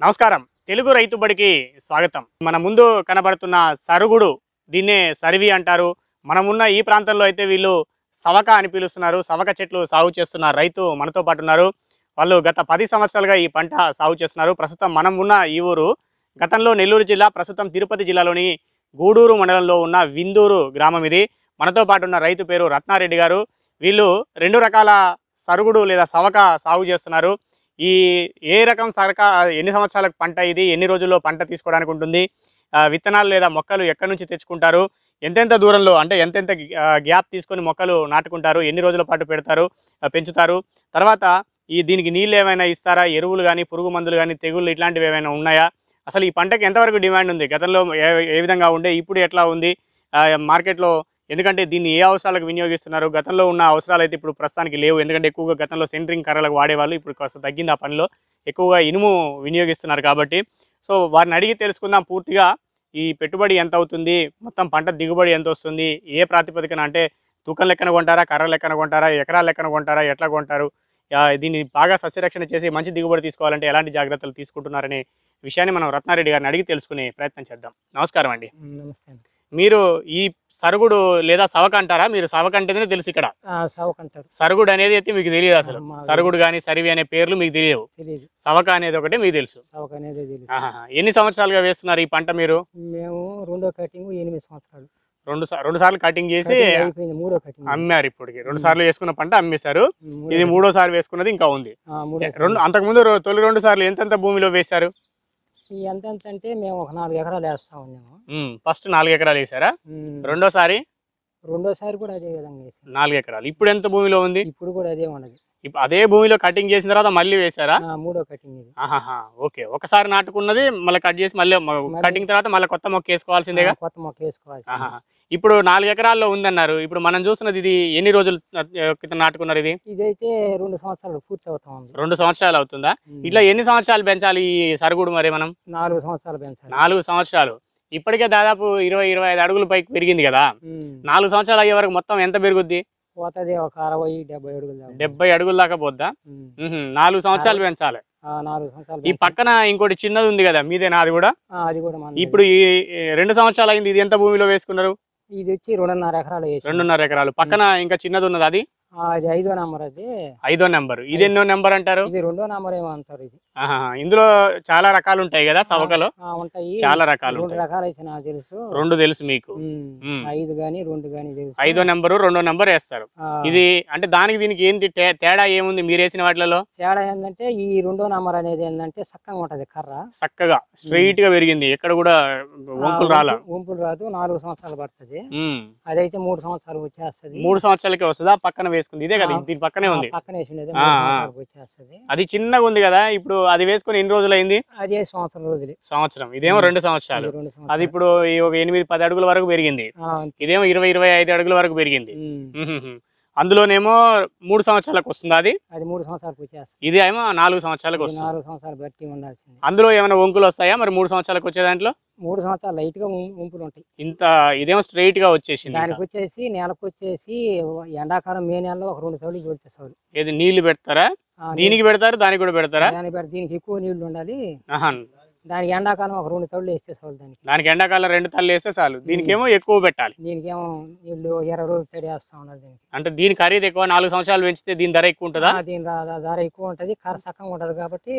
నమస్కారం. తెలుగు రైతు బడికి స్వాగతం. మన ముందు కనబడుతున్న సరుగుడు దీన్నే సరివి అంటారు. మనమున్న ఈ ప్రాంతంలో అయితే వీళ్ళు సవక అని పిలుస్తున్నారు. సవక చెట్లు సాగు చేస్తున్న రైతు మనతో పాటు ఉన్నారు వాళ్ళు గత పది సంవత్సరాలుగా ఈ పంట సాగు చేస్తున్నారు. ప్రస్తుతం మనం ఉన్న ఈ ఊరు గతంలో నెల్లూరు జిల్లా ప్రస్తుతం తిరుపతి జిల్లాలోని గూడూరు మండలంలో ఉన్న విందూరు గ్రామం ఇది. మనతో పాటు ఉన్న రైతు పేరు రత్నారెడ్డి గారు. వీళ్ళు రెండు రకాల సరుగుడు లేదా సవక సాగు చేస్తున్నారు. ఈ ఏ రకం సరక ఎన్ని సంవత్సరాలకు పంట ఇది ఎన్ని రోజుల్లో పంట తీసుకోవడానికి ఉంటుంది విత్తనాలు లేదా మొక్కలు ఎక్కడి నుంచి తెచ్చుకుంటారు ఎంతెంత దూరంలో అంటే ఎంతెంత గ్యాప్ తీసుకొని మొక్కలు నాటుకుంటారు ఎన్ని రోజుల పాటు పెడతారు పెంచుతారు తర్వాత ఈ దీనికి నీళ్ళు ఏమైనా ఇస్తారా ఎరువులు కానీ పురుగు మందులు కానీ తెగుళ్ళు ఇట్లాంటివి ఏమైనా ఉన్నాయా? అసలు ఈ పంటకి ఎంతవరకు డిమాండ్ ఉంది? గతంలో ఏ ఏ విధంగా ఉండే ఇప్పుడు ఎట్లా ఉంది? మార్కెట్లో ఎందుకంటే దీన్ని ఏ అవసరాలకు వినియోగిస్తున్నారు? గతంలో ఉన్న అవసరాలు అయితే ఇప్పుడు ప్రస్తుతానికి లేవు. ఎందుకంటే ఎక్కువగా గతంలో సెంటరింగ్ కర్రలకు వాడేవాళ్ళు. ఇప్పుడు కాస్త తగ్గింది ఆ పనిలో. ఎక్కువగా ఇనుము వినియోగిస్తున్నారు కాబట్టి. సో వారిని అడిగి తెలుసుకుందాం పూర్తిగా. ఈ పెట్టుబడి ఎంత అవుతుంది? మొత్తం పంట దిగుబడి ఎంత వస్తుంది? ఏ ప్రాతిపదికన అంటే తూకం లెక్కన కొంటారా? కర్ర లెక్కన కొంటారా? ఎకరాల లెక్కన కొంటారా? ఎట్లా కొంటారు? దీన్ని బాగా సస్యరక్షణ చేసి మంచి దిగుబడి తీసుకోవాలంటే ఎలాంటి జాగ్రత్తలు తీసుకుంటున్నారనే విషయాన్ని మనం రత్నారెడ్డి గారిని అడిగి తెలుసుకునే ప్రయత్నం చేద్దాం. నమస్కారం అండి. నమస్తే మీరు ఈ సరుగుడు లేదా సవక అంటారా? మీరు సవక అంటేనే తెలుసు ఇక్కడ. సరుగుడు అనేది అయితే మీకు తెలియదు అసలు. సరుగుడు కానీ సరివి అనే పేర్లు మీకు తెలియవు. తెలియదు. సవక అనేది ఒకటే మీకు తెలుసు. సావుకు అనేది. ఎన్ని సంవత్సరాలుగా వేస్తున్నారు ఈ పంట మీరు? మేము రెండో కటింగ్ ఎనిమిది సంవత్సరాలు. రెండు రెండు సార్లు కటింగ్ చేసి అమ్మారు ఇప్పటికి. రెండు సార్లు వేసుకున్న పంట అమ్మేశారు. మూడో ఇది మూడోసారి వేసుకున్నది ఇంకా ఉంది. రెండు అంతకుముందు తొలి రెండు సార్లు ఎంతెంత భూమిలో వేశారు? ఈ ఎంత ఎంత అంటే మేము ఒక నాలుగు ఎకరాలు వేస్తా ఉన్నాము ఫస్ట్ నాలుగు ఎకరాలు ఉమ్, రెండోసారి? రెండోసారి కూడా అదే విధంగా వేసాం. నాలుగు ఎకరాలు. ఇప్పుడు ఎంత భూమిలో ఉంది? ఇప్పుడు కూడా అదే ఉన్నది. ఇప్పు- అదే భూమిలో కటింగ్ చేసిన తర్వాత మళ్ళీ వేశారా? ఆ, మూడో కటింగ్ ఓకే. ఒకసారి నాటుకున్నది మళ్ళీ కట్ చేసి మళ్ళీ కటింగ్ తర్వాత మళ్ళీ కొత్త మొక్క వేసుకోవాల్సిందేగా? కొత్త మొక్క వేసుకోవాలి. ఇప్పుడు నాలుగు ఎకరాల్లో ఉందన్నారు. ఇప్పుడు మనం చూస్తున్నది ఇది ఎన్ని రోజులు నాటుకున్నారు ఇది? ఇదైతే రెండు సంవత్సరాలు పూర్తి అవుతా ఉంది. రెండు సంవత్సరాలు అవుతుందా? ఇట్లా ఎన్ని సంవత్సరాలు పెంచాలి ఈ సరుగుడు మరి మనం? నాలుగు సంవత్సరాలు పెంచాలి. నాలుగు సంవత్సరాలు. ఇప్పటికే దాదాపు ఇరవై ఇరవై ఐదు అడుగుల పైకి పెరిగింది కదా? నాలుగు సంవత్సరాలు అయ్యే వరకు మొత్తం ఎంత పెరుగుద్ది? పోతుంది ఒక అరవై డెబ్బై అడుగులు దాకా. డెబ్బై అడుగుల దాకా పోద్దా? నాలుగు సంవత్సరాలు పెంచాలి. నాలుగు సంవత్సరాలు ఈ. పక్కన ఇంకోటి చిన్నది ఉంది కదా మీదేనా అది కూడా? అది కూడా ఇప్పుడు ఈ రెండు సంవత్సరాలు అయింది ఇది ఎంత భూమిలో వేసుకున్నారు? ఇది వచ్చి రెండున్నర ఎకరాలు రెండున్నర ఎకరాలు. పక్కన ఇంకా చిన్నది ఉన్నది అది? అది ఐదో నెంబర్ అది. ఐదో నెంబర్. ఇది ఎన్నో నెంబర్ అంటారు? ఇది రెండో నెంబర్ ఏమో అంటారు ఇది. ఇందులో చాలా రకాలు ఉంటాయి కదా సవకలో? ఉంటాయి. చాలా రకాలు రెండు ఉంటాయి. రకాలు అయితే నాకు తెలుసు. రెండు తెలుసు మీకు. ఐదు గాని రెండు గాని తెలుసు. ఐదో నెంబరు రెండో నెంబర్ వేస్తారు. ఇది అంటే దానికి దీనికి ఏంటి తేడా ఏముంది మీరు వేసిన వాటిలలో? తేడా ఏంటంటే ఈ రెండో నెంబర్ అనేది ఏంటంటే చక్కగా ఉంటది కర్ర. చక్కగా స్ట్రైట్గా పెరిగింది ఎక్కడ కూడా వంకులు ఆ, రాలా? వంపు- వంపులు రాదు. నాలుగు సంవత్సరాలు పడుతుంది. అదైతే మూడు సంవత్సరాలు వచ్చేస్తది. మూడు సంవత్సరాలకే వస్తుందా? పక్కన వేసుకుంది. ఇదే కదా దీని పక్కనే ఉంది. పక్కన వచ్చేస్తది. అది చిన్నగా ఉంది కదా ఇప్పుడు అది వేసుకుని ఎన్ని రోజులు అయింది? అదే సంవత్సరం రోజులు. సంవత్సరం. ఇదేమో. రెండు సంవత్సరాలు. అది ఇప్పుడు ఈ ఒక ఎనిమిది పది అడుగుల వరకు పెరిగింది. ఇదేమో ఇరవై ఇరవై ఐదు అడుగుల వరకు పెరిగింది. అందులోనేమో మూడు సంవత్సరాలకు వస్తుంది అది? అది మూడు సంవత్సరాలకు వచ్చేస్తుంది. ఇది ఏమో నాలుగు సంవత్సరాలకు వస్తుంది. నాలుగు సంవత్సరాలు బట్టి ఉండాల్సింది. అందులో ఏమైనా వంకులు వస్తాయా? మరి మూడు సంవత్సరాలకు వచ్చే దాంట్లో? మూడు సంవత్సరాలు లైట్గా ఉంపులు ఉంటాయి. ఇంత ఇదేమో స్ట్రైట్గా వచ్చేసింది దానికి. వచ్చేసి నెలకు వచ్చేసి ఎండాకాలం మే నెలలో ఒక రెండు సౌలు జోడితే సౌలు. ఏది నీళ్ళు పెడతారా? దీనికి పెడతారు? దానికి కూడా పెడతారా? దానికి పెడితే దీనికి ఎక్కువ నీళ్ళు ఉండాలి. దానికి ఎండాకాలం ఒక రెండు సౌలు వేస్తే సౌలు దానికి. దానికి ఎండాకాలం రెండు తల్లు వేస్తే చాలు. దీనికేమో ఎక్కువ పెట్టాలి. దీనికి ఏమో నీళ్ళు ఇరవై రోజులు తడి వేస్తా ఉండాలి దీనికి. అంటే దీని ఖరీదు ఎక్కువ నాలుగు సంవత్సరాలు పెంచితే దీని ధర ఎక్కువ ఉంటుందా? దీని ధర ఎక్కువ ఉంటది. కర సక్కగా ఉంటది కాబట్టి.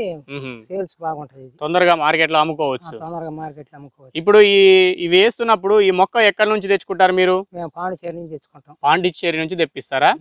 సేల్స్ బాగుంటది తొందరగా మార్కెట్లో అమ్ముకోవచ్చు. తొందరగా మార్కెట్లో అమ్ముకోవచ్చు. ఇప్పుడు ఈ ఇవి వేస్తున్నప్పుడు ఈ మొక్క ఎక్కడి నుంచి తెచ్చుకుంటారు మీరు? మేము పాండిచేరి నుంచి తెచ్చుకుంటాం. పాండిచ్చేరి నుంచి తెప్పిస్తారా.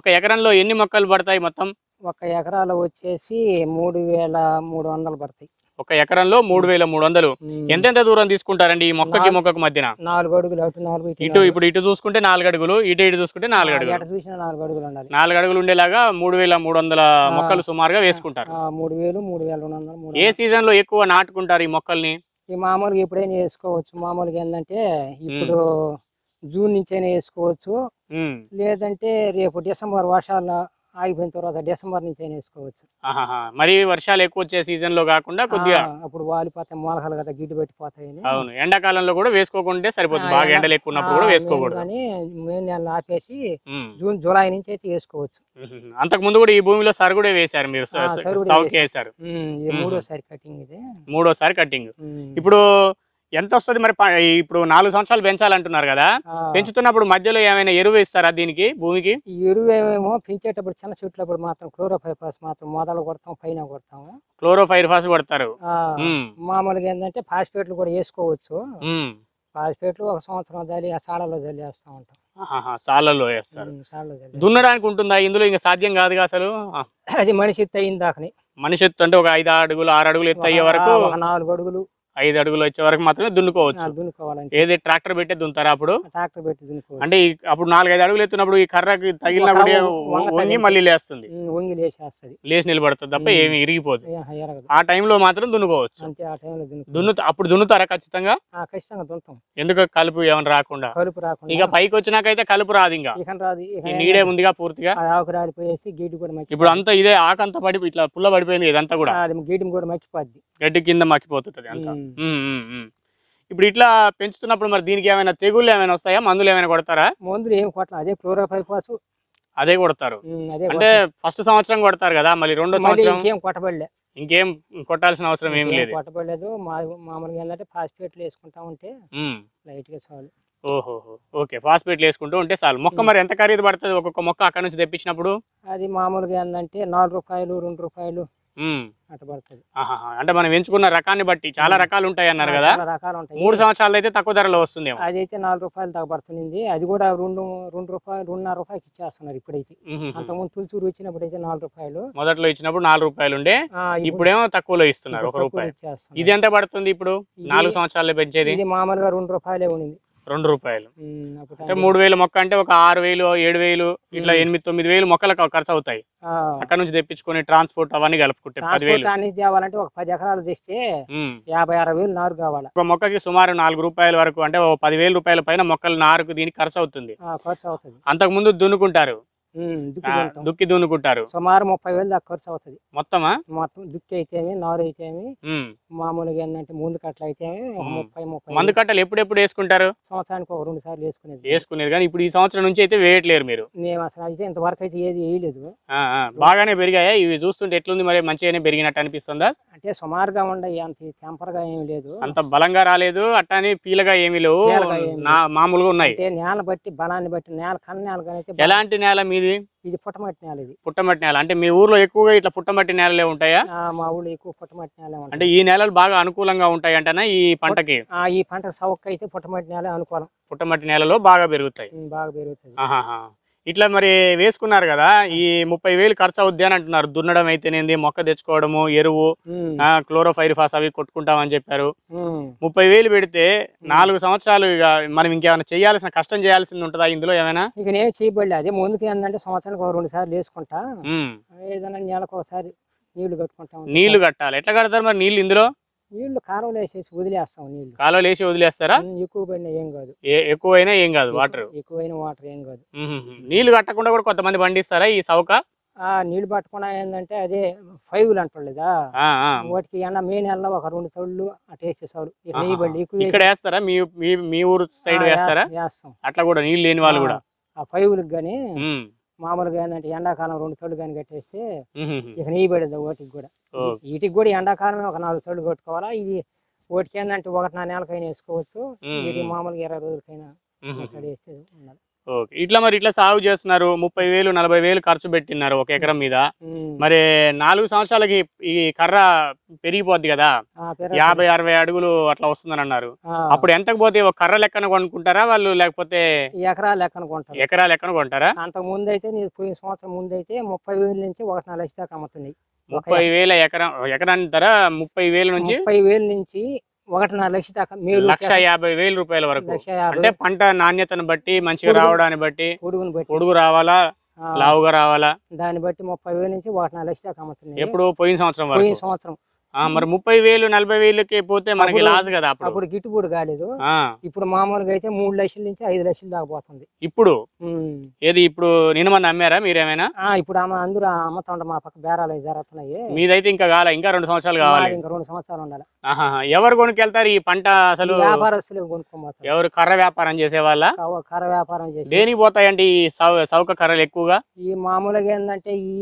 ఒక ఎకరంలో ఎన్ని మొక్కలు పడతాయి మొత్తం? ఒక ఎకరాలో వచ్చేసి మూడు వేల మూడు వందలు పడతాయి. ఒక ఎకరంలో మూడు వేల మూడు వందలు. ఎంతెంత దూరం తీసుకుంటారండి ఈ మొక్కకి మొక్కకు మధ్యన? నాలుగు అడుగులు అటు నాలుగు ఇటు. ఇప్పుడు ఇటు చూసుకుంటే నాలుగు అడుగులు ఇటు ఇటు చూసుకుంటే నాలుగు అడుగులు చూసినా నాలుగు అడుగులు ఉండాలి. నాలుగు అడుగులు ఉండేలాగా మూడు వేల మూడు వందల మొక్కలు సుమారుగా వేసుకుంటారు. మూడు వేలు మూడు వేల రెండు వందలు ఏ. సీజన్లో ఎక్కువ నాటుకుంటారు ఈ మొక్కల్ని? ఈ మామూలుగా ఎప్పుడైనా వేసుకోవచ్చు. మామూలుగా ఏంటంటే ఇప్పుడు జూన్ నుంచైనా వేసుకోవచ్చు. ఉమ్, లేదంటే రేపు డిసెంబర్ వర్షాలు ఆగిపోయిన తర్వాత డిసెంబర్ నుంచి అయినా వేసుకోవచ్చు. మరి వర్షాలు ఎక్కువ వచ్చే సీజన్లో కాకుండా కొద్దిగా అప్పుడు వాలిపోతాయి మూలకాలు కదా గిడ్డు పెట్టిపోతాయని అవును ఎండాకాలంలో కూడా వేసుకోకుంటే సరిపోతుంది బాగా ఎండ- ఎండలు ఎక్కువ ఉన్నప్పుడు కూడా వేసుకోకూడదు కానీ మే నెలలో ఆపేసి. జూన్ జూలై నుంచి అయితే వేసుకోవచ్చు. అంతకు ముందు కూడా ఈ భూమిలో సరుగుడే వేశారు మీరు సౌకి వేశారు. మూడోసారి కటింగ్ ఇది మూడోసారి కట్టింగ్ ఉమ్. ఇప్పుడు ఎంత వస్తుంది మరి ఇప్పుడు నాలుగు సంవత్సరాలు పెంచాలంటున్నారు కదా? పెంచుతున్నప్పుడు మధ్యలో ఏమైనా ఎరువు ఇస్తారా దీనికి భూమికి? ఎరువు ఏమేమో పెంచేటప్పుడు చిన్న చెట్లప్పుడు మాత్రం క్లోరోఫైఫాస్ మాత్రం మొదలు కొడతాం పైన కొడతాము క్లోరోఫైర్ ఫాస్ కొడతారు. మామూలుగా ఏంటంటే ఫాస్ఫేట్లు కూడా వేసుకోవచ్చు. ఫాస్ఫేట్లు ఒక సంవత్సరం చల్లి ఆ సాడలో చల్లి వేస్తూ ఉంటాం. సాళ్ళల్లో వేస్తారు. దున్నడానికి ఉంటుందా? ఇందులో ఇంకా సాధ్యం కాదుగా అసలు? అది మనిషి ఎత్తు దాకని. మనిషి ఎత్తు అంటే ఒక ఐదు అడుగులు ఆరు అడుగులు ఎత్తు అయ్యే వరకు? నాలుగు అడుగులు. ఐదు అడుగులు వచ్చే వరకు మాత్రమే దున్నుకోవచ్చు. దున్నుకోవాలంటే. ఏది ట్రాక్టర్ పెట్టే దున్నుతారా అప్పుడు? ట్రాక్టర్ పెట్టి దున్నుకోవచ్చు. అంటే ఈ- అప్పుడు నాలుగైదు అడుగులు ఎత్తున్నప్పుడు ఈ కర్రకి తగిలినా ఒక కూడా వంగ. మళ్ళీ లేస్తుంది. వంగి లేచేస్తుంది లేచి నిలబడుతుంది తప్ప. ఏమి ఇరిగిపోదు. ఎరగదు ఆ టైంలో మాత్రం దున్నుకోవచ్చు. అంతే ఆ టైంలో దున్నుకో దున్ను అప్పుడు దున్నుతారా ఖచ్చితంగా? ఆ, ఖచ్చితంగా దున్నుతాం. ఎందుకు కలుపు ఏమైనా రాకుండా? కలుపు రాకుండా. ఇక పైకి వచ్చినాకైతే కలుపు రాదు ఇంకా. రాదు ఈ నీడే ఉందిగా పూర్తిగా? ఆ ఆకు రాలిపోయేసి గీడి కూడా మక్కి ఇప్పుడు అంతా ఇదే ఆకంతా పడి ఇట్లా పుల్ల పడిపోయింది ఇదంతా కూడా. అది కూడా మక్కిపోద్ది గడ్డి కింద మక్కిపోతుంటది అంతా. ఉమ్. ఇప్పుడు ఇట్లా పెంచుతున్నప్పుడు మరి దీనికి ఏమైనా తెగుళ్ళు ఏమైనా వస్తాయా? మందులు ఏమైనా కొడతారా? మందులు ఏం కొట్టం అదే క్లోరోఫైఫాస్ అదే కొడతారు. అంటే ఫస్ట్ సంవత్సరం కొడతారు కదా మళ్ళీ రెండో సంవత్సరం ఇంకేం కొట్టబడలే. ఇంకేం కొట్టాల్సిన అవసరం ఏం ఇంకేం లేదు. కొట్టబడలేదు. మామూలుగా ఏంటంటే ఫాస్ఫేట్లు వేసుకుంటా ఉంటే. లైట్గా చాలు. ఓహో ఓకే ఫాస్ఫేట్లు వేసుకుంటూ ఉంటే చాలు. మొక్క మరి ఎంత ఖరీదు పడుతుంది ఒక్కొక్క మొక్క అక్కడ నుంచి తెప్పించినప్పుడు? అది మామూలుగా ఏంటంటే నాలుగు రూపాయలు రెండు రూపాయలు. అట్లా పడుతుంది. అంటే మనం ఎంచుకున్న రకాన్ని బట్టి చాలా. రకాలు ఉంటాయి అన్నారు కదా? రకాలు ఉంటాయి. మూడు సంవత్సరాలు అయితే తక్కువ ధరలో వస్తుందేమో. అది అయితే నాలుగు రూపాయలు పడుతుంది అది కూడా రెండు రెండు రూపాయలు రెండున్నర రూపాయలకి ఇచ్చేస్తున్నారు ఇప్పుడైతే. అంతకుముందు తులసూరు వచ్చినప్పుడు అయితే నాలుగు రూపాయలు. మొదట్లో ఇచ్చినప్పుడు నాలుగు రూపాయలు ఉండే ఇప్పుడేమో తక్కువలో ఇస్తున్నారు ఒక ఇప్పుడు రూపాయి. తక్కువ ఇచ్చేస్తున్నారు. ఇది ఎంత పడుతుంది ఇప్పుడు? నాలుగు సంవత్సరాలు పెంచేది? ఇది మామూలుగా రెండు రూపాయలే ఉండింది. రెండు రూపాయలు. అంటే మూడు వేలు మొక్క అంటే ఒక ఆరు వేలు ఏడు వేలు ఇట్లా. ఎనిమిది తొమ్మిది వేలు మొక్కలకు ఖర్చు అవుతాయి. అక్కడ నుంచి తెప్పించుకొని ట్రాన్స్పోర్ట్ అవన్నీ కలుపుకుంటే పదివేలు తేవాలంటే ఒక పది ఎకరాలు తెస్తే. యాభై అరవై వేలు నారు కావాలి. ఒక మొక్కకి సుమారు నాలుగు రూపాయల వరకు అంటే పదివేల రూపాయల పైన మొక్కల నారుకు దీనికి ఖర్చు అవుతుంది. ఆ, ఖర్చు అవుతుంది. అంతకు ముందు దున్నుకుంటారు. దుక్కి దున్నుకుంటారు. సుమారు ముప్పై వేలు దాకా ఖర్చు అవుతుంది. మొత్తమా? మొత్తం దుక్కి అయితేమి నారు అయితేమి. మామూలుగా ఏంటంటే ముందు కట్ల అయితేమి. ముప్పై ముప్పై మందు కట్టలు ఎప్పుడెప్పుడు వేసుకుంటారు? సంవత్సరానికి ఒక రెండు సార్లు వేసుకునేది. వేసుకునేది కానీ ఇప్పుడు ఈ సంవత్సరం నుంచి అయితే వేయట్లేరు మీరు. మేము అసలు అయితే ఇంతవరకు అయితే ఏది వేయలేదు. బాగానే పెరిగాయా? ఇవి చూస్తుంటే ఎట్లుంది మరి? మంచిగానే పెరిగినట్టు అనిపిస్తుందా? అంటే సుమారుగా ఉండే అంత టెంపర్గా ఏమి లేదు. అంత బలంగా రాలేదు. అట్టని పీలగా ఏమీ లేవు. మామూలుగా ఉన్నాయి. నేల బట్టి బలాన్ని బట్టి నేల కన్న నేల ఎలాంటి నేల? మీది ఇది పుట్టమట్టి నేల ఇది. పుట్టమట్టి నేల. అంటే మీ ఊర్లో ఎక్కువగా ఇట్లా పుట్టమట్టి నేలలే ఉంటాయా? మా ఊళ్ళో ఎక్కువ పుట్టమట్టి నేల అంటే ఈ నేలలు బాగా అనుకూలంగా ఉంటాయి అంటేనా ఈ పంటకి? ఆ, ఈ పంట సవక్క అయితే పుట్టమట్టి నేల అనుకూలం. పుట్టమట్టి నేలలో బాగా పెరుగుతాయి. బాగా పెరుగుతుంది ఆహాహా. ఇట్లా మరి వేసుకున్నారు కదా ఈ ముప్పై వేలు ఖర్చు అవుద్ది అని అంటున్నారు. దున్నడం అయితేనేంది మొక్క తెచ్చుకోవడము ఎరువు క్లోరోఫైరిఫాస్ అవి కొట్టుకుంటామని చెప్పారు. ముప్పై వేలు పెడితే నాలుగు సంవత్సరాలు ఇక మనం ఇంకేమైనా చేయాల్సిన కష్టం చేయాల్సింది ఉంటుందా ఇందులో ఏమైనా? ఇక నేను చేయబడలే. అదే ముందుకు ఏంటంటే సంవత్సరానికి ఒక రెండు సార్లు వేసుకుంటా. ఏదైనా నెలకు ఒకసారి నీళ్ళు కట్టుకుంటా. నీళ్ళు కట్టాలి. ఎట్లా కడతారు మరి నీళ్ళు ఇందులో? నీళ్ళు కాలువలు వేసేసి వదిలేస్తాం నీళ్ళు. కాలువలు వేసి వదిలేస్తారా? ఎక్కువ పడినా ఏం కాదు. ఎక్కువైనా ఏం కాదు వాటర్. ఎక్కువైన వాటర్ ఏం కాదు. నీళ్ళు కట్టకుండా కూడా కొంతమంది పండిస్తారా ఈ సౌక? ఆ నీళ్ళు పట్టుకున్నా ఏంటంటే అదే ఫైవ్లు ఆ. వాటికి ఎండ మే నెలలో ఒక రెండు తొళ్ళు అటు వేసేసారు ఇక్కడ వేస్తారా? మీ ఊరు సైడ్ వేస్తారా? వేస్- వేస్తాం. అట్లా కూడా నీళ్ళు లేని వాళ్ళు కూడా. ఆ ఫైవ్లకు ఉమ్. మామూలుగా ఏంటంటే ఎండాకాలం రెండు తొళ్ళు కానీ కట్టేస్తే. ఇక నెయ్యి పడేది వాటికి కూడా. వీటికి కూడా ఎండాకాలం ఒక నాలుగు తొళ్ళు కొట్టుకోవాలా ఇది వాటికి ఏంటంటే ఒకటి నా నెలకైనా వేసుకోవచ్చు ఇది. మామూలుగా ఇరవై రోజులకైనా వేస్తే ఉండాలి ఓకే. ఇట్లా మరి ఇట్లా సాగు చేస్తున్నారు. ముప్పై వేలు నలభై వేలు ఖర్చు పెట్టినారు ఒక ఎకరం మీద. మరి నాలుగు సంవత్సరాలకి ఈ కర్ర పెరిగిపోద్ది కదా. యాభై అరవై అడుగులు అట్లా వస్తుందని అన్నారు. అప్పుడు ఎంతకు పోతే ఒక కర్ర లెక్కన కొనుక్కుంటారా? వాళ్ళు లేకపోతే ఎకరా లెక్కన కొంటారు. ఎకరా లెక్కన కొంటారా? అంతకు ముందు అయితే పోయిన సంవత్సరం ముందు అయితే ముప్పై వేల నుంచి ఒకటి లక్ష దాకా అమ్ముతున్నాయి. ఒక ముప్పై వేల ఎకరం ఎకరాని ధర ముప్పై వేల నుంచి? ముప్పై వేల నుంచి ఒకటిన్నర లక్ష దాకా మేలు లక్ష యాభై వేల రూపాయల వరకు. అంటే పంట నాణ్యతను బట్టి మంచిగా రావడాన్ని బట్టి పొడుగును బట్టి. పొడుగు రావాలా లావుగా రావాలా? దాన్ని బట్టి ముప్పై వేల నుంచి ఒకటిన్నర లక్ష దాకా అమ్ముతున్నాయి. ఎప్పుడు? పోయిన సంవత్సరం పోయిన సంవత్సరం. మరి ముప్పై వేలు నలభై వేలుకి పోతే మనకి లాస్ కదా అప్పుడు. గిట్టుబడి కాలేదు. ఇప్పుడు మామూలుగా అయితే మూడు లక్షల నుంచి ఐదు లక్షల దాకా పోతుంది. ఇప్పుడు. ఏది ఇప్పుడు నిన్న మొన్న అమ్మారా మీరేమైనా? ఇప్పుడు ఆమె అందరూ అమ్మతా ఉంటారు మా పక్క బేరాలు జరుగుతున్నాయి. మీదైతే ఇంకా కాలే ఇంకా రెండు సంవత్సరాలు కావాలి. ఇంకా రెండు సంవత్సరాలు ఉండాలి. ఎవరు కొనుక్కెళ్తారు ఈ పంట అసలు? వ్యాపారస్తులు కొనుక్కోబోతారు ఎవరు కర్ర వ్యాపారం చేసే వాళ్ళ కర్ర వ్యాపారం చేసి దేనికి పోతాయండి ఈ సౌ- చౌక కర్రలు ఎక్కువగా? ఈ మామూలుగా ఏంటంటే ఈ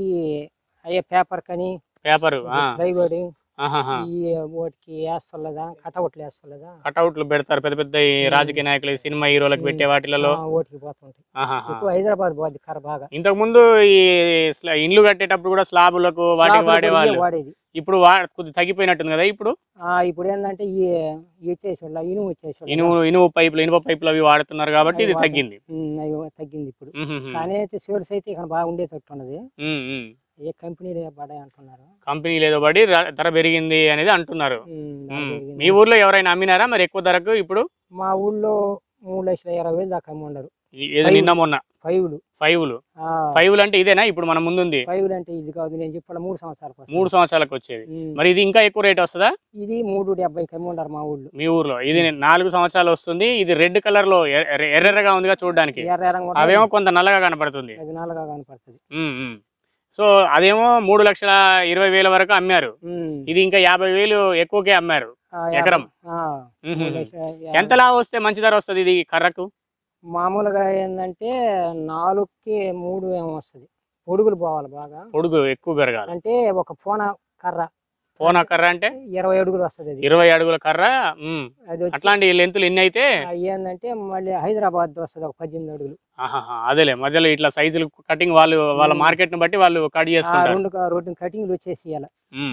అయ్యే పేపర్ కని పేపరు ఈ వాటికి వేస్తలేదా? కటౌట్లు వేస్తలేదా? కటౌట్లు పెడతారు పెద్ద పెద్ద రాజకీయ నాయకులు ఈ సినిమా హీరోలకు పెట్టే వాటిలలో. ఆ, వాటికి పోతుంటాయి. ఎక్కువ హైదరాబాద్ పోద్ది కర్ర బాగా. ఇంతకు ముందు ఈ ఇండ్లు కట్టేటప్పుడు కూడా స్లాబులకు వాటికి వాడేవాళ్ళు. వాడేది. ఇప్పుడు కొద్ది తగ్గిపోయినట్టుంది కదా ఇప్పుడు? ఆ, ఇప్పుడు ఏంటంటే ఈ ఇనుము వచ్చేసి ఇనుము ఇనుము పైపులు ఇనుప పైపులు అవి వాడుతున్నారు కాబట్టి ఇది తగ్గింది. తగ్గింది ఇప్పుడు. కానీ అయితే సేల్స్ అయితే ఇక్కడ బాగా ఉండేటట్టు ఉన్నది. ఏ కంపెనీలు పడాయి అంటున్నారు. కంపెనీ లేదో పడి ధర పెరిగింది అనేది అంటున్నారు. మీ ఊర్లో ఎవరైనా అమ్మినారా మరి ఎక్కువ ధరకు ఇప్పుడు? మా ఊళ్ళో మూడు లక్షల ఇరవై వేలు దాకా ఏదో నిన్న మొన్న? ఫైవ్లు. ఫైవ్లు. ఫైవ్లు అంటే ఇదేనా? ఇప్పుడు మన ముందుంది. ఫైవ్లు అంటే ఇది కాదు నేను చెప్పాను మూడు సంవత్సరాలకు. మూడు సంవత్సరాలకు వచ్చేది. మరి ఇది ఇంకా ఎక్కువ రేట్ వస్తుందా? ఇది మూడు డెబ్బైకి అమ్మి ఉండరు మా ఊళ్ళో మీ ఊర్లో. ఇది నాలుగు సంవత్సరాలు వస్తుంది. ఇది రెడ్ కలర్లో ఎర్ర- ఎర్ర- ఎర్రగా ఉందిగా చూడడానికి. అవేమో కొంత నల్లగా కనపడుతుంది. అది నల్లగా కనపడుతుంది. సో అదేమో మూడు లక్షల ఇరవై వేల వరకు అమ్మారు. ఇది ఇంకా యాభై వేలు ఎక్కువకే అమ్మారు ఎకరం. ఎంతలా వస్తే మంచి ధర వస్తుంది ఇది కర్రకు? మామూలుగా ఏంటంటే నాలుగుకి మూడు ఏమో వస్తుంది. పొడుగులు పోవాలి బాగా. పొడుగు ఎక్కువ పెరగాలి. అంటే ఒక ఫోన కర్ర. పోనా కర్ర అంటే? ఇరవై అడుగులు వస్తుంది అది. ఇరవై అడుగుల కర్ర? అట్లాంటి లెంతులు ఎన్ని అయితే? ఏంటంటే మళ్ళీ హైదరాబాద్ వస్తుంది ఒక పద్దెనిమిది అడుగులు. అదేలే. మధ్యలో ఇట్లా సైజులు కటింగ్ వాళ్ళు వాళ్ళ. మార్కెట్ని బట్టి వాళ్ళు కట్ చేసుకుంటారు. రెండు క- రెండు కటింగ్లు వచ్చేసి.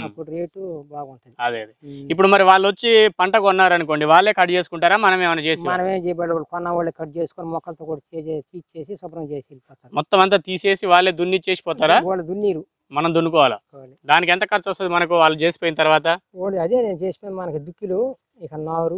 అప్పుడు రేటు బాగుంటది. అదే. ఇప్పుడు మరి వాళ్ళు వచ్చి పంట కొన్నారనుకోండి వాళ్ళే కట్ చేసుకుంటారా? మనం ఏమైనా చేసి మనం ఏం చేయబడి కొన్న వాళ్ళు కట్ చేసుకొని మొక్కలతో కూడా చేసి తీసేసి శుభ్రం చేసి వెళ్ళిపోతారు. మొత్తం అంతా తీసేసి వాళ్ళే దున్నిచ్చేసి పోతారా వాళ్ళు దున్నీరు. మనం దున్నుకోవాలా? దానికి ఎంత ఖర్చు వస్తుంది మనకు? వాళ్ళు చేసిపోయిన తర్వాత? అదే నేను చేసిన మనకి దుక్కిలు ఇక నారు.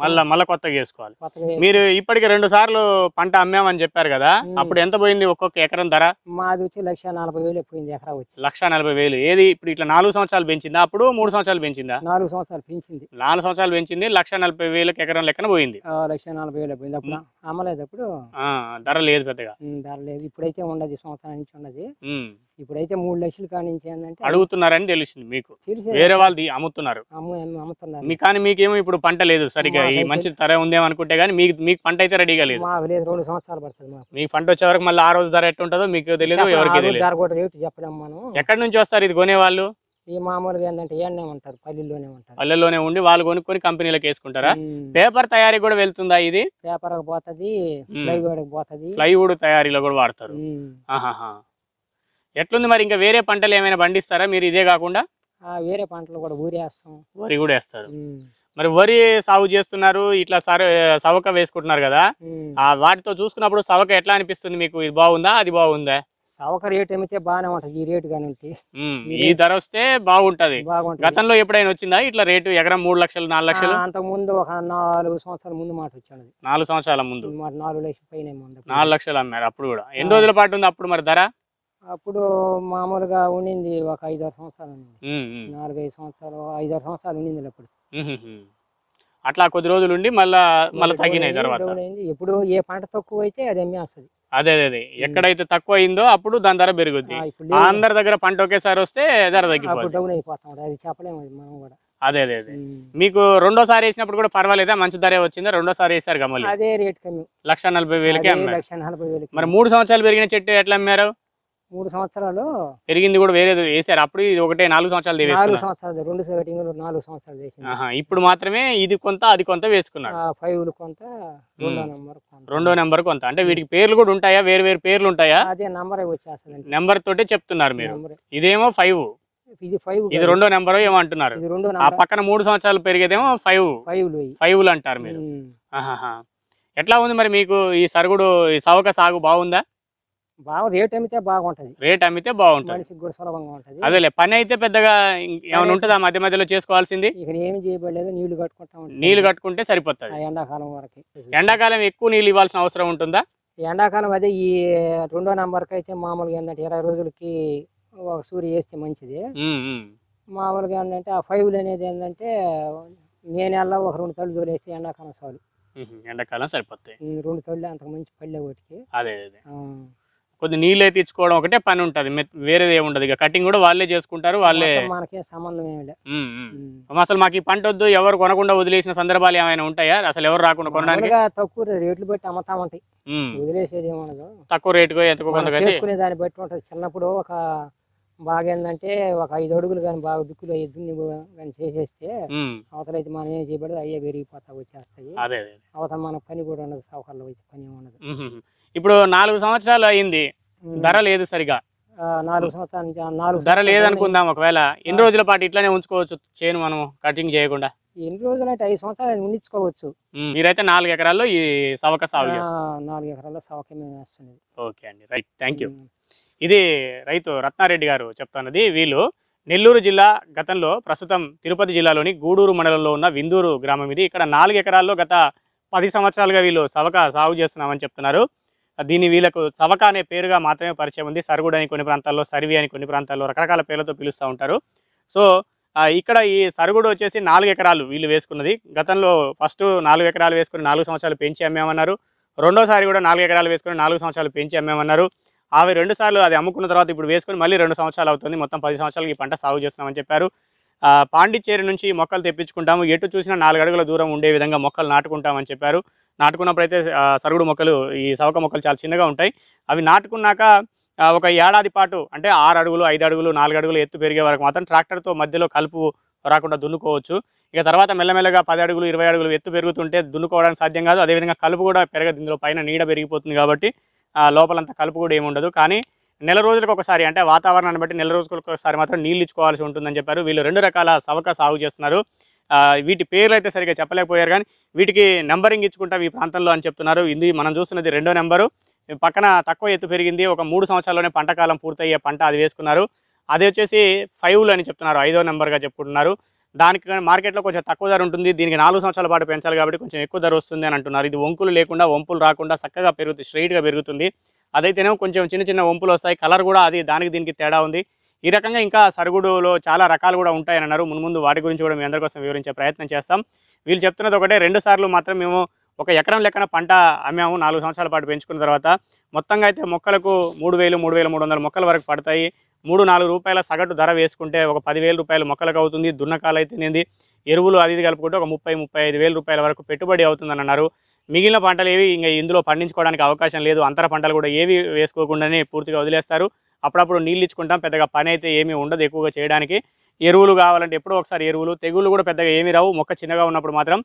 మళ్ళా మళ్ళా కొత్తగా చేసుకోవాలి మీరు ఇప్పటికి రెండు సార్లు పంట అమ్మామని చెప్పారు కదా. అప్పుడు ఎంత పోయింది ఒక్కొక్క ఎకరం ధర? మాది వచ్చి లక్ష నలభై వేలు పోయింది ఎకరా వచ్చి. లక్ష నలభై వేలు. ఏది ఇప్పుడు ఇట్లా నాలుగు సంవత్సరాలు పెంచిందా? అప్పుడు మూడు సంవత్సరాలు పెంచిందా? నాలుగు సంవత్సరాలు పెంచింది. నాలుగు సంవత్సరాలు పెంచింది లక్ష నలభై వేలకు ఎకరం లెక్కన పోయింది. ఆ, లక్ష నలభై వేలు పోయింది. అప్పుడు అమ్మలేదప్పుడు. ఆ ధర లేదు పెద్దగా. ధర లేదు. ఇప్పుడైతే ఉండదు సంవత్సరం నుంచి ఉమ్, ఇప్పుడైతే మూడు లక్షల కాడి నుంచి ఏంటంటే అడుగుతున్నారని తెలిసింది మీకు. వేరే వాళ్ళు అమ్ముతున్నారు. అమ్ము అమ్ము- అమ్ముతున్నారు. మీ కానీ మీకేమో ఇప్పుడు పంట లేదు సరిగా ఈ మంచి ధర ఉందేమో అనుకుంటే కానీ మీకు మీకు పంట అయితే రెడీగా లేదు. రెండు సంవత్సరాలు పడుతుంది మాకు. పంట వచ్చే వరకు మళ్ళీ ఆ రోజు ధర ఎట్టుంటుందో మీకు తెలియదు ఎవరికి తెలియదు ఎక్కడి నుంచి వస్తారు ఇది కొనేవాళ్ళు ఈ మామూలుగా ఏంటంటే ఏడనే ఉంటారు పల్లెల్లోనే ఉంటారు. పల్లెల్లోనే ఉండి వాళ్ళు కొనుక్కొని కంపెనీలకు వేసుకుంటారా? పేపర్ తయారీ కూడా వెళ్తుందా ఇది? పేపర్కి పోతుంది ఉమ్. ప్లైవుడ్కి పోతుంది. ప్లైవుడ్ తయారీలో కూడా వాడతారు. ఎట్లుంది మరి ఇంకా వేరే పంటలు ఏమైనా పండిస్తారా మీరు ఇదే కాకుండా? వేరే పంటలు కూడా ఊరేస్తాం. వరి కూడా వేస్తారు. మరి వరి సాగు చేస్తున్నారు ఇట్లా సర సవక వేసుకుంటున్నారు కదా. ఆ వాటితో చూసుకున్నప్పుడు సవక ఎట్లా అనిపిస్తుంది మీకు? ఇది బాగుందా? అది బాగుందా? సవక రేట్ ఏమైతే బాగానే ఉంటది ఈ రేటు కానీ ఈ ధర వస్తే బాగుంటది. గతంలో ఎప్పుడైనా వచ్చిందా ఇట్లా రేటు? ఎకరం మూడు లక్షలు నాలుగు లక్షలు? అంతకు ముందు ఒక నాలుగు సంవత్సరాల ముందు మాట వచ్చాడు నాలుగు సంవత్సరాల ముందు. నాలుగు లక్షల పైన. నాలుగు లక్షలు అమ్మారు అప్పుడు కూడా. ఎన్ని రోజుల పాటు ఉంది అప్పుడు మరి ధర? అప్పుడు మామూలుగా ఉండింది ఒక ఐదారు సంవత్సరాలు ఉండింది నాలుగైదు సంవత్సరాలు ఐదారు సంవత్సరాలు ఉండింది అప్పుడు. అట్లా కొద్ది రోజులు ఉండి మళ్ళా మళ్ళీ తగ్గినాయి తర్వాత. ఎప్పుడు ఏ పంట తక్కువ అయితే అది అమ్మేస్తుంది అదే అదే అదే. ఎక్కడైతే తక్కువ అయిందో అప్పుడు దాని ధర పెరుగుద్ది. ఇప్పుడు. అందరి దగ్గర పంట ఒకేసారి వస్తే ధర తగ్గిపోతుంది అది. చెప్పలేము మనం కూడా. అదే అదే అదే. మీకు రెండోసారి వేసినప్పుడు కూడా పర్వాలేదా? మంచి ధరే వచ్చిందా? రెండోసారి వేసారు గమలి అదే రేట్ కమ్మి. లక్ష నలభై వేలకే అమ్మారు. లక్ష నలభై వేలకి. మరి మూడు సంవత్సరాలు పెరిగిన చెట్టు ఎట్లా అమ్మారు? మూడు సంవత్సరాలు పెరిగింది కూడా వేరేది వేసారు అప్పుడు ఇది ఒకటే నాలుగు సంవత్సరాలు నాలుగు సంవత్సరాలు రెండు సెవెటింగ్లు నాలుగు సంవత్సరాలు ఇప్పుడు మాత్రమే ఇది కొంత అది కొంత వేసుకున్నాడు ఆ ఫైవ్లు కొంత రెండో నెంబర్ కొంత. రెండో నెంబర్ కొంత. అంటే వీటికి పేర్లు కూడా ఉంటాయా? వేరు వేరు పేర్లు ఉంటాయా? అదే నంబర్ వచ్చేస్తుంది నెంబర్ తోటే చెప్తున్నారు మీరు. ఇదేమో ఫైవ్ ఇది ఫైవ్ ఇది రెండో నెంబర్ ఏమంటున్నారు ఆ పక్కన మూడు సంవత్సరాలు పెరిగేదేమో ఫైవ్ ఫైవ్లు ఇవి. ఫైవ్లు అంటారు మీరు. ఎట్లా ఉంది మరి మీకు ఈ సరుగుడు ఈ సవక సాగు బాగుందా? బాగా రేట్ అమ్మితే బాగుంటది. రేట్ అమ్మితే బాగుంటుంది. మనిషికి కూడా సులభంగా ఉంటది. అదేలే పని అయితే పెద్దగా ఏమైనా ఉంటుందా మధ్య మధ్యలో చేసుకోవాల్సింది? ఇక్కడ ఏమి చేయబడలేదు నీళ్ళు కట్టుకుంటా నీళ్ళు కట్టుకుంటే సరిపోతుంది. ఎండాకాలం వరకు. ఎండాకాలం ఎక్కువ నీళ్ళు ఇవ్వాల్సిన అవసరం ఉంటుందా? ఎండాకాలం అదే ఈ రెండో నంబర్కి అయితే మామూలుగా ఏంటంటే ఇరవై రోజులకి ఒక సూర్య వేస్తే మంచిది. మామూలుగా ఏంటంటే ఆ ఫైవ్లు అనేది ఏంటంటే మే నెలలో ఒక రెండు తళ్ళు తోలేసి ఎండాకాలం ఉహు, ఎండాకాలం సరిపోతాయి. రెండు తళ్ళు అంతకు మంచి పళ్ళే ఒకటికి అదే అదే. కొద్ది నీళ్ళు అయితే ఇచ్చుకోవడం ఒకటే పని ఉంటుంది. వేరేది ఏమి ఉండదు. ఇక కటింగ్ కూడా వాళ్ళే చేసుకుంటారు వాళ్ళే మనకేం సంబంధం ఏమి. అసలు మాకు ఈ పంట వద్దు ఎవరు కొనకుండా వదిలేసిన సందర్భాలు ఏమైనా ఉంటాయా? అసలు ఎవరు రాకుండా కొనడానికి? తక్కువ రేట్లు పెట్టి అమ్ముతా ఉంటాయి. వదిలేసేది ఏమనదు తక్కువ రేటుకో ఎంతకో చేసుకునే దాన్ని బట్టి ఉంటుంది. చిన్నప్పుడు ఒక బాగా ఏంటంటే ఒక ఐదు అడుగులు కానీ బాగా దుక్కులు దున్ని కానీ చేసేస్తే అవతలైతే మనం ఏం చేయబడదు అయ్యే పెరిగిపోతా వచ్చేస్తాయి. అవతల మన పని కూడా ఉండదు సౌకర్యాలు వచ్చి పని ఉండదు. ఇప్పుడు నాలుగు సంవత్సరాలు అయింది. ధర లేదు సరిగా. నాలుగు సంవత్సరాల నాలుగు ధర సంవత్సరాలు లేదనుకుందాం ఒకవేళ. ఎన్ని రోజుల పాటు ఇట్లానే ఉంచుకోవచ్చు చేను మనం కటింగ్ చేయకుండా. ఎన్ని రోజులు అంటే ఐదు సంవత్సరాలు ఉండించుకోవచ్చు. మీరైతే నాలుగు ఎకరాల్లో ఈ సవక సాగు నాలుగు ఎకరాల్లో వేస్తుంది ఓకే అండి. Right thank you. ఇది రైతు రత్నారెడ్డి గారు చెప్తున్నది. వీళ్ళు నెల్లూరు జిల్లా గతంలో ప్రస్తుతం తిరుపతి జిల్లాలోని గూడూరు మండలంలో ఉన్న విందూరు గ్రామం ఇది. ఇక్కడ నాలుగు ఎకరాల్లో గత పది సంవత్సరాలుగా వీళ్ళు సవక సాగు చేస్తున్నామని చెప్తున్నారు. దీన్ని వీళ్ళకు చవక అనే పేరుగా మాత్రమే పరిచయం ఉంది. సరుగుడు అని కొన్ని ప్రాంతాల్లో సర్వి అని కొన్ని ప్రాంతాల్లో రకరకాల పేర్లతో పిలుస్తూ ఉంటారు. సో ఇక్కడ ఈ సరుగుడు వచ్చేసి నాలుగు ఎకరాలు వీళ్ళు వేసుకున్నది. గతంలో ఫస్ట్ నాలుగు ఎకరాలు వేసుకుని నాలుగు సంవత్సరాలు పెంచి అమ్మేమన్నారు. రెండోసారి కూడా నాలుగు ఎకరాలు వేసుకుని నాలుగు సంవత్సరాలు పెంచి అమ్మేమన్నారు. అవి రెండు సార్లు అది అమ్ముకున్న తర్వాత ఇప్పుడు వేసుకుని మళ్ళీ రెండు సంవత్సరాలు అవుతుంది. మొత్తం పది సంవత్సరాలు ఈ పంట సాగు చేస్తున్నామని చెప్పారు. పాండిచ్చేరి నుంచి మొక్కలు తెప్పించుకుంటాము. ఎటు చూసినా నాలుగు అడుగుల దూరం ఉండే విధంగా మొక్కలు నాటుకుంటామని చెప్పారు. నాటుకున్నప్పుడైతే అయితే సరుగుడు మొక్కలు ఈ సవక మొక్కలు చాలా చిన్నగా ఉంటాయి. అవి నాటుకున్నాక ఒక ఏడాది పాటు అంటే ఆరు అడుగులు ఐదు అడుగులు నాలుగు అడుగులు ఎత్తు పెరిగే వరకు మాత్రం ట్రాక్టర్తో మధ్యలో కలుపు రాకుండా దున్నుకోవచ్చు. ఇక తర్వాత మెల్లమెల్లగా పది అడుగులు ఇరవై అడుగులు ఎత్తు పెరుగుతుంటే దున్నుకోవడానికి సాధ్యం కాదు. అదేవిధంగా కలుపు కూడా పెరగదు. ఇందులో పైన నీడ పెరిగిపోతుంది కాబట్టి లోపలంతా కలుపు కూడా ఏముండదు ఉండదు. కానీ నెల రోజులకు ఒకసారి అంటే వాతావరణాన్ని బట్టి నెల రోజులకు ఒకసారి మాత్రం నీళ్ళు ఇచ్చుకోవాల్సి ఉంటుందని చెప్పారు. వీళ్ళు రెండు రకాల సవక సాగు చేస్తున్నారు. వీటి పేర్లు అయితే సరిగ్గా చెప్పలేకపోయారు కానీ వీటికి నెంబరింగ్ ఇచ్చుకుంటాం ఈ ప్రాంతంలో అని చెప్తున్నారు. ఇది మనం చూస్తున్నది రెండో నెంబరు. పక్కన తక్కువ ఎత్తు పెరిగింది. ఒక మూడు సంవత్సరాల్లోనే పంట కాలం పూర్తయ్యే పంట అది వేసుకున్నారు. అది వచ్చేసి ఫైవ్లు అని చెప్తున్నారు. ఐదో నెంబర్గా చెప్పుకుంటున్నారు. దానికి కానీ మార్కెట్లో కొంచెం తక్కువ ధర ఉంటుంది. దీనికి నాలుగు సంవత్సరాల పాటు పెంచాలి కాబట్టి కొంచెం ఎక్కువ ధర వస్తుంది అని అంటున్నారు. ఇది వంకులు లేకుండా వంపులు రాకుండా చక్కగా పెరుగుతుంది స్ట్రైట్గా పెరుగుతుంది. అదైతేనేమో కొంచెం చిన్న చిన్న వంపులు వస్తాయి. కలర్ కూడా అది దానికి దీనికి తేడా ఉంది. ఈ రకంగా ఇంకా సరుగుడులో చాలా రకాలు కూడా ఉంటాయని అన్నారు. ముందు వాటి గురించి కూడా మీ అందరి కోసం వివరించే ప్రయత్నం చేస్తాం. వీళ్ళు చెప్తున్నది ఒకటే రెండు సార్లు మాత్రం మేము ఒక ఎకరం లెక్కన పంట అమ్మాము. నాలుగు సంవత్సరాల పాటు పెంచుకున్న తర్వాత మొత్తంగా అయితే మొక్కలకు మూడు వేలు మూడు వేల మూడు వందల మొక్కల వరకు పడతాయి. మూడు నాలుగు రూపాయల సగటు ధర వేసుకుంటే ఒక పదివేల రూపాయలు మొక్కలకు అవుతుంది. దున్నకాలు అయితేనేది ఎరువులు అది కలుపుకుంటే ఒక ముప్పై ముప్పై ఐదు వేల రూపాయల వరకు పెట్టుబడి అవుతుందని అన్నారు. మిగిలిన పంటలు ఏవి ఇంకా ఇందులో పండించుకోవడానికి అవకాశం లేదు. అంతర పంటలు కూడా ఏవి వేసుకోకుండానే పూర్తిగా వదిలేస్తారు. అప్పుడప్పుడు నీళ్ళు ఇచ్చుకుంటాం పెద్దగా పని అయితే ఏమీ ఉండదు ఎక్కువగా చేయడానికి. ఎరువులు కావాలంటే ఎప్పుడో ఒకసారి ఎరువులు తెగుళ్ళు కూడా పెద్దగా ఏమీ రావు మొక్క చిన్నగా ఉన్నప్పుడు మాత్రం.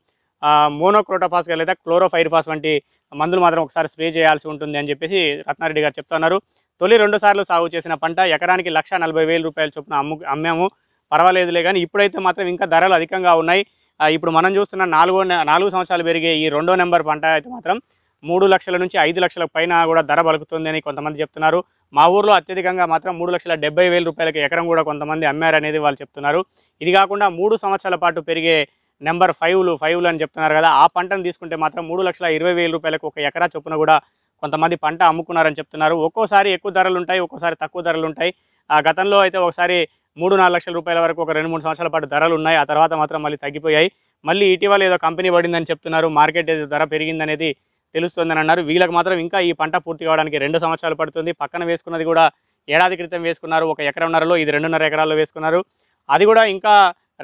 మోనోక్రోటోఫాస్ లేదా క్లోరోఫైర్ఫాస్ వంటి మందులు మాత్రం ఒకసారి స్ప్రే చేయాల్సి ఉంటుంది అని చెప్పేసి రత్నారెడ్డి గారు చెప్తున్నారు. తొలి రెండు సార్లు సాగు చేసిన పంట ఎకరానికి లక్ష నలభై వేల రూపాయలు చొప్పున అమ్ము అమ్మాము. పర్వాలేదులే కానీ ఇప్పుడైతే మాత్రం ఇంకా ధరలు అధికంగా ఉన్నాయి. ఇప్పుడు మనం చూస్తున్న నాలుగో నాలుగు సంవత్సరాలు పెరిగే ఈ రెండో నెంబర్ పంట అయితే మాత్రం మూడు లక్షల నుంచి ఐదు లక్షల పైన కూడా ధర పలుకుతుందని అని కొంతమంది చెప్తున్నారు. మా ఊర్లో అత్యధికంగా మాత్రం మూడు లక్షల డెబ్బై వేల రూపాయలకి ఎకరం కూడా కొంతమంది అమ్మారనేది వాళ్ళు చెప్తున్నారు. ఇది కాకుండా మూడు సంవత్సరాల పాటు పెరిగే నెంబర్ ఫైవ్లు ఫైవ్లు అని చెప్తున్నారు కదా ఆ పంటను తీసుకుంటే మాత్రం మూడు లక్షల ఇరవై వేల రూపాయలకు ఒక ఎకరా చొప్పున కూడా కొంతమంది పంట అమ్ముకున్నారని చెప్తున్నారు. ఒక్కోసారి ఎక్కువ ధరలు ఉంటాయి ఒక్కోసారి తక్కువ ధరలు ఉంటాయి. ఆ గతంలో అయితే ఒకసారి మూడు నాలుగు లక్షల రూపాయల వరకు ఒక రెండు మూడు సంవత్సరాల పాటు ధరలు ఉన్నాయి. ఆ తర్వాత మాత్రం మళ్ళీ తగ్గిపోయాయి. మళ్ళీ ఇటీవల ఏదో కంపెనీ పడిందని చెప్తున్నారు. మార్కెట్ ఏదో ధర పెరిగిందనేది తెలుస్తుందని అన్నారు వీళ్ళకి మాత్రం ఇంకా ఈ పంట పూర్తి కావడానికి రెండు సంవత్సరాలు పడుతుంది. పక్కన వేసుకున్నది కూడా ఏడాది క్రితం వేసుకున్నారు. ఒక ఎకరంన్నరలో ఇది రెండున్నర ఎకరాల్లో వేసుకున్నారు. అది కూడా ఇంకా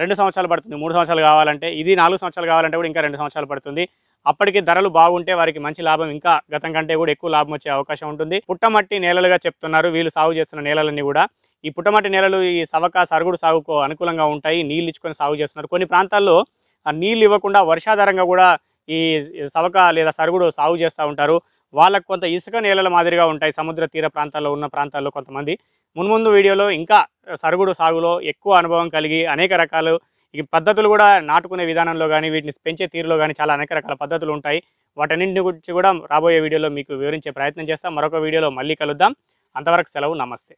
రెండు సంవత్సరాలు పడుతుంది. మూడు సంవత్సరాలు కావాలంటే ఇది నాలుగు సంవత్సరాలు కావాలంటే కూడా ఇంకా రెండు సంవత్సరాలు పడుతుంది. అప్పటికి ధరలు బాగుంటే వారికి మంచి లాభం ఇంకా గతం కంటే కూడా ఎక్కువ లాభం వచ్చే అవకాశం ఉంటుంది. పుట్టమట్టి నేలలుగా చెప్తున్నారు. వీళ్ళు సాగు చేస్తున్న నేలలన్నీ కూడా. ఈ పుట్టమట్టి నేలలు ఈ సవక సరుగుడు సాగుకు అనుకూలంగా ఉంటాయి. నీళ్ళు ఇచ్చుకొని సాగు చేస్తున్నారు. కొన్ని ప్రాంతాల్లో ఆ నీళ్ళు ఇవ్వకుండా వర్షాధారంగా కూడా ఈ సవక లేదా సరుగుడు సాగు చేస్తూ ఉంటారు. వాళ్ళకు కొంత ఇసుక నేలల మాదిరిగా ఉంటాయి. సముద్ర తీర ప్రాంతాల్లో ఉన్న ప్రాంతాల్లో కొంతమంది. మున్ముందు వీడియోలో ఇంకా సరుగుడు సాగులో ఎక్కువ అనుభవం కలిగి అనేక రకాలు ఈ పద్ధతులు కూడా నాటుకునే విధానంలో కానీ వీటిని పెంచే తీరులో కానీ చాలా అనేక రకాల పద్ధతులు ఉంటాయి. వాటన్నింటి గురించి కూడా రాబోయే వీడియోలో మీకు వివరించే ప్రయత్నం చేస్తాం. మరొక వీడియోలో మళ్ళీ కలుద్దాం. అంతవరకు సెలవు. నమస్తే.